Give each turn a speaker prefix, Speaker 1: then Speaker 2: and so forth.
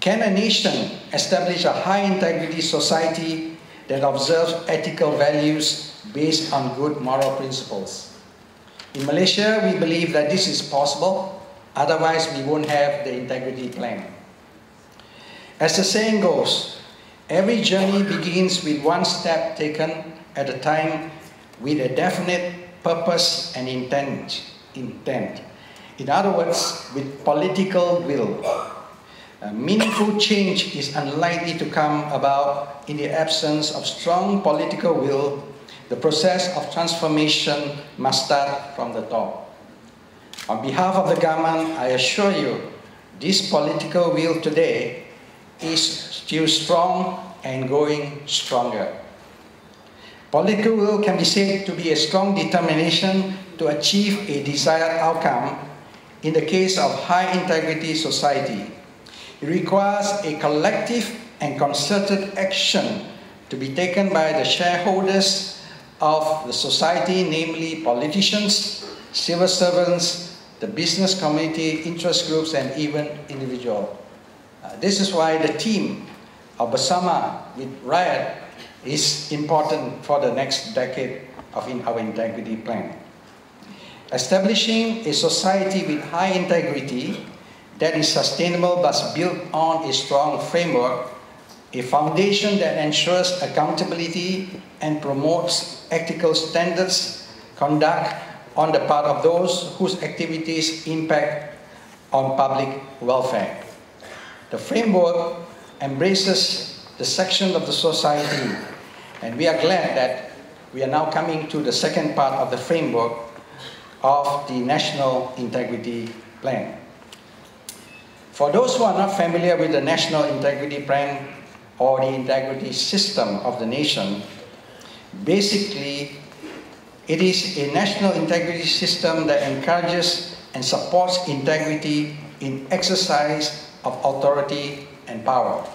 Speaker 1: Can a nation establish a high integrity society that observes ethical values based on good moral principles? In Malaysia, we believe that this is possible, otherwise we won't have the integrity plan. As the saying goes, every journey begins with one step taken at a time with a definite purpose and intent. intent. In other words, with political will. A meaningful change is unlikely to come about in the absence of strong political will. The process of transformation must start from the top. On behalf of the government, I assure you, this political will today is still strong and going stronger. Political will can be said to be a strong determination to achieve a desired outcome in the case of high integrity society. It requires a collective and concerted action to be taken by the shareholders of the society, namely politicians, civil servants, the business community, interest groups, and even individuals. Uh, this is why the team of Bersama with Rakyat is important for the next decade of in our integrity plan. Establishing a society with high integrity that is sustainable but built on a strong framework, a foundation that ensures accountability and promotes ethical standards, conduct on the part of those whose activities impact on public welfare. The framework embraces the section of the society and we are glad that we are now coming to the second part of the framework of the National Integrity Plan. For those who are not familiar with the National Integrity Plan or the integrity system of the nation, basically it is a national integrity system that encourages and supports integrity in exercise of authority and power.